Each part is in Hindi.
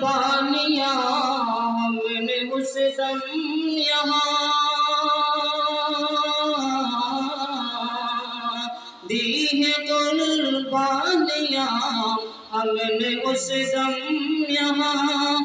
कुर्बानियाँ हमने उस दम यहाँ दी है कुर्बानियाँ हमने उस दम यहाँ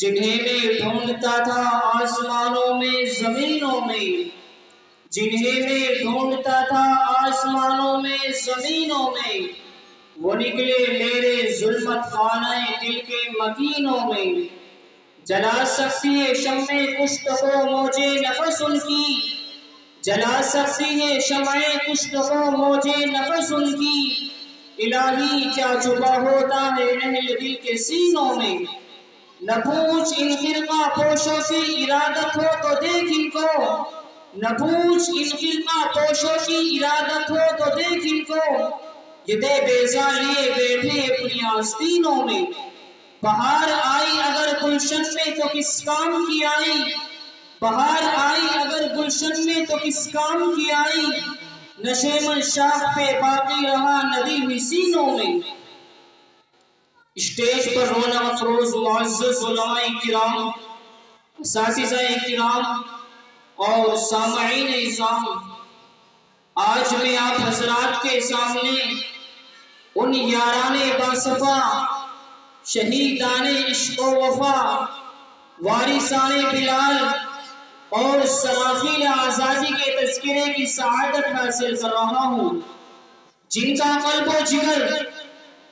जिन्हें मैं ढूंढता था आसमानों में जमीनों में जिन्हें मैं ढूंढता था आसमानों में जमीनों में वो निकले मेरे जुल्मत खाना दिल के मकीनों में जला सकती है शमे कुश्त को मोजे नफस उनकी। जला सकती है शमे कुश्त को मोजे नफस उनकी। इलाही क्या छुपा होता है अहल दिल के सीनों में। न पूछ इन फिरका पोशों की इरादत हो तो देख इनको। न पूछ इन फिरका पोशों की इरादत हो तो देख इनको। ये दे बेजा लिए बैठे अपनी आस्तीनों में। बाहर आई अगर गुलशन में तो किस काम की आई? बाहर आई अगर गुलशन में तो किस काम की आई? नशे में शाख पे बाकी रहा नदी मिसीनों में। स्टेज पर रोना अफरोज किराम किराम और सामाइन इज़ाम। आज मैं आप हजरात के सामने उन याराने बासफा शहीदान इश्क वफा, वारिसान बिलाल और सराफिल आज़ादी के तस्करे की शहादत हासिल कर रहा हूँ। जिनका कल्ब जिगर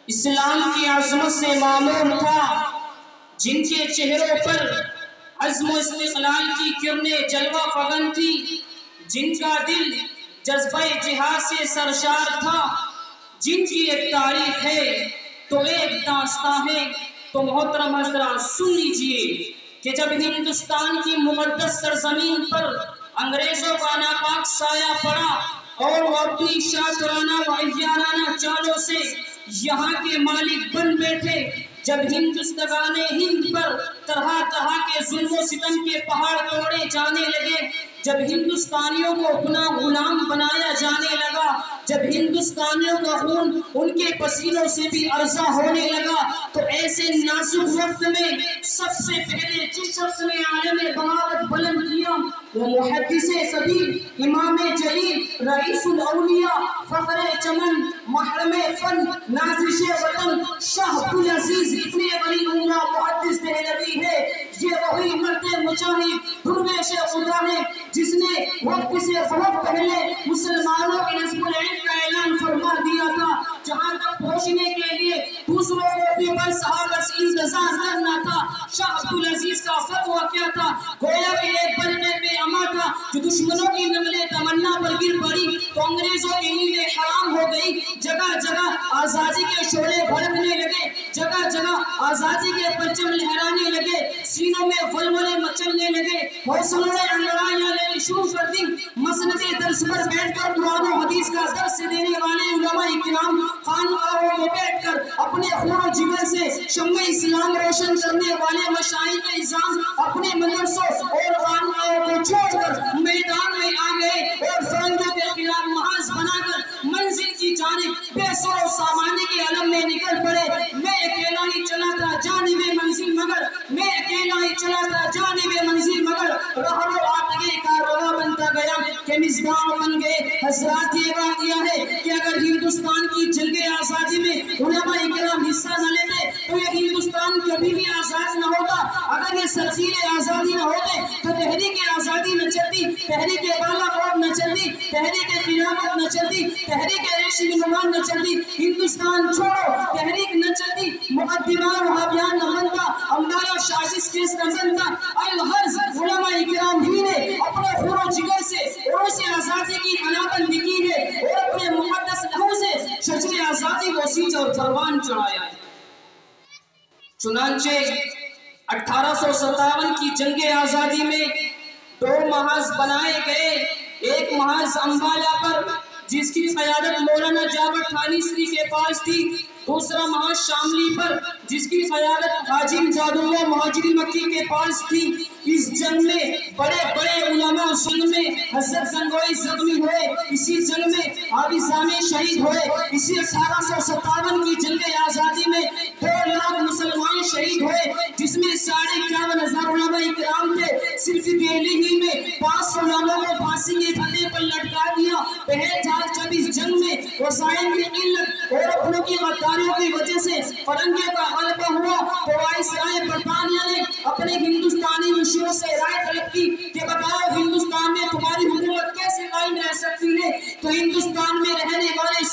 इस्लाम की आजमत से मामूर था, जिनके चेहरों पर अजम इस्तिक़लाल की किरणें जलवा फगन थी, जिनका दिल जज्बा जिहाद से सरशार था, जिनकी एक तारीख है तो एक दास्ता है तो मोहतरम हजरा सुन लीजिए कि जब हिंदुस्तान की मुकद्दस सरजमीन पर अंग्रेज़ों का नापाक साया पड़ा और वो अपनी शातराना व चालों से यहाँ के मालिक बन बैठे, जब हिंदुस्तान हिंद पर तरह तरह के जुल्म, सितम के पहाड़ तोड़े जाने लगे, जब हिंदुस्तानियों को अपना गुलाम बनाया जाने लगा जब हिंदुस्तानियों का खून उनके पसीनों से भी अर्जा होने लगा तो ऐसे नाजुक वक्त में सबसे पहले जिस शख्स ने आलम बगावत बुलंद किया, वो मुहदस कबीर इमाम जलील, रईसुल औलिया, फखर चमन, महरम फन, नाजिश वतन शाह अब्दुल अज़ीज़ इतने बड़ी उम्र मुहदस देहलवी है। ये वही मरते मुजाहिद दुर्वेश खुदा है जिसने वक्त से बहुत पहले मुसलमानों के नस्बुल का ऐलान फरमा दिया था, जहाँ तक पहुँचने के लिए दूसरों को भी बस बस इंतज़ार करना था। शाह अब्दुल अज़ीज़ का फतवा क्या था? गोया के एक बरके में अमा था, जो दुश्मनों की नगले तमन्ना पर गिर पड़ी। अंग्रेज़ों की नींदें हराम हो गई। जगह जगह आज़ादी के शोले भड़कने लगे, जगह जगह आज़ादी के परचम लहराने लगे, सीनों में वलवले मचलने लगे शुरू कर दी मसनद दर्स पर बैठकर हदीस का दर्स देने वाले खानकाहों में बैठकर अपने खून जिगर से शम इस्लाम रोशन करने वाले इजाम अपने मदरसों और खानकाहों को छोड़कर मैदान में आ गए और रहरो बनता गया बन गए। हजरात ये वाकया है कि अगर हिंदुस्तान की जंग आज़ादी में उलमा हिस्सा न लेते तो ये हिंदुस्तान कभी भी आज़ाद न होता अगर ये सरसीले आज़ादी न होते तो तहरीक आज़ादी न चलती तहरीक बालाकोट न चलती तहरीक खिलाफत न चलती तहरीक रेशमी नुमान न चलती, हिंदुस्तान छोड़ो तहरीक न चलती मुकदमा वहाबियान न बनता अम्बारा शाजिश केस न बनता, अल हर्ज उलमा इकराम ही ने अपने खून जिगर से, और आज़ादी की अनाबंदी की है, और अपने मुकद्दस लहू से शजर आज़ादी को सींच और फरमान चढ़ाया है। चुनाचे अठारह की जंग आज़ादी में दो महाज बनाए गए। एक महाज अम्बाला पर, जिसकी क्यादत मौलाना जावर थानी श्री के पास थी। दूसरा महाज शामली पर, जिसकी क्यादत हाजिम जादुल्ला महाजिर मक्की के पास थी। इस जंग में बड़े बड़े उलमा जंग में हज़रत गंगोई जख्मी हुए। इसी जंग में आदि शहीद हुए। इसी अठारह सौ सत्तावन की जंग आज़ादी जंग वसाइल की किल्लत और अपनों की गद्दारियों की वजह से फरंगे का गलबा हुआ तो वाइस राय बरतानिया ने अपने हिंदुस्तानी मुशीरों से राय तलब की कि बताओ, हिंदुस्तान में तुम्हारी हुकूमत कैसे कायम रह सकती है? तो हिंदुस्तान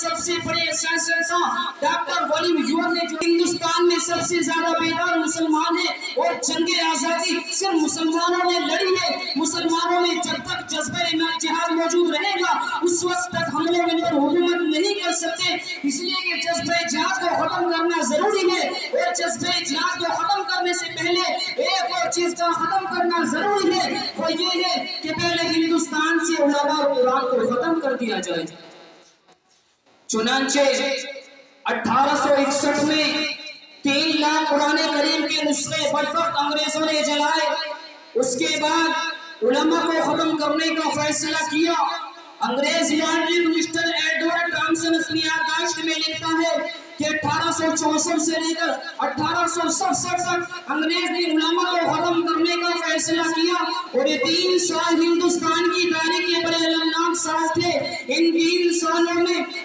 सबसे बड़े शासनता डॉक्टर वलीम यूर ने जो हिंदुस्तान में सबसे ज़्यादा बेदार मुसलमान है और जंग आज़ादी, सिर्फ़ मुसलमानों ने लड़ी है। मुसलमानों में जब तक जज्बा जिहाद मौजूद रहेगा, उस वक्त तक हम लोग इन पर हुकूमत नहीं कर सकते। इसलिए कि जज्बे जिहाद को खत्म करना ज़रूरी है और जज्बे जिहाद को खत्म करने से पहले एक और चीज़ का खत्म करना ज़रूरी है, वो ये है कि पहले हिंदुस्तान से उलमा कुरान को खत्म कर दिया जाए। चुनाचे अठारह सौ इकसठ में तीन लाख पुराने करीम के नुस्खे बदबक अंग्रेज़ों ने जलाए। उसके बाद उलमा को खत्म करने का फैसला किया। अंग्रेज़ मिस्टर एडवर्ड टॉमसन अपनी यादाश्त में लिखता है कि अठारह सौ चौसठ से लेकर अठारह सौ सड़सठ तक अंग्रेज़ ने गुलामा को खत्म करने का फैसला किया। और ये तीन साल हिंदुस्तान की तारीख के बड़े अलमनाक साल थे। इन तीन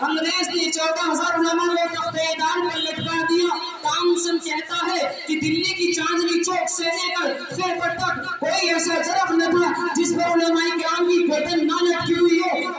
अंग्रेज़ ने चौदह हज़ार गुलामा को तख्तेदार पर लटका दिया। तामसन कहता है कि दिल्ली की चांदनी चौक से लेकर खैबर तक कोई ऐसा जरफ न था जिस पर उलमाई कराम की गर्दन न लटकी हुई हो।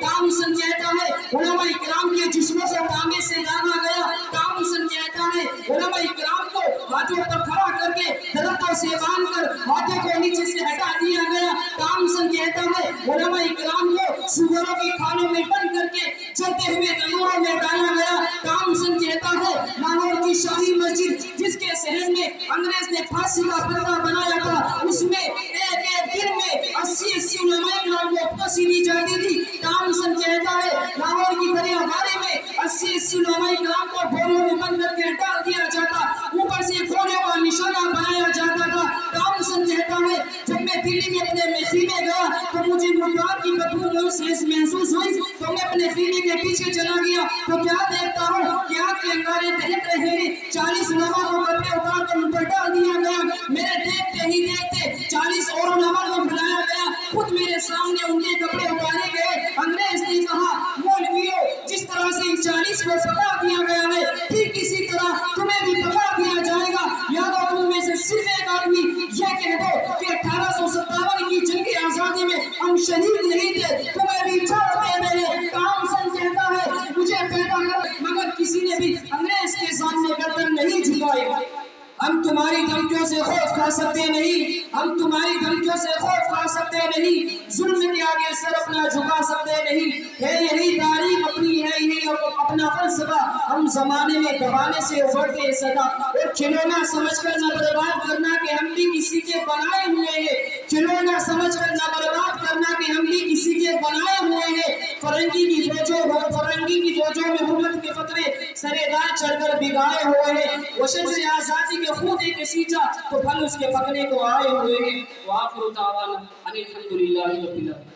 हुए में डाला गया तामसन कहता है लाहौर की शाही मस्जिद जिसके शहर में अंग्रेज़ ने फांसी का बंदा बनाया था, उसमें एक एक दिन में अस्सी अस्सी को फांसी दी जाती थी। तामसन कहता है लाहौर की दरिया में अस्सी अस्सी को बोरों में बंद करके डाल दिया नहीं दे मेरे काम सन कहता है, मुझे पैदा कर मगर किसी ने भी अंग्रेज़ के सामने गर्दन नहीं झुकाई। हम तुम्हारी धमकियों से खौफ खा सकते नहीं। हम तुम्हारी धमकियों से खौफ खा सकते नहीं। जुल्म के आगे सर अपना झुका सकते नहीं। है यही तारीख अपनी, है यही अपना फलसफा। हम जमाने में दबाने से सदा। और खिलौना समझकर न बर्बाद करना कि हम भी किसी के बनाए हुए हैं। खिलौना समझकर न बर्बाद फरंगी की जोजो फरंगी की फौजों में हुकूमत के फतरे सरेदार चढ़कर बिगाए हुए हैं। वशर से आज़ादी के खुद एक सींचा तो फल उसके पकने को आए हुए हैं। वाखिर दावाना अनिल हमदुलिल्लाह रब्बिल आलमीन।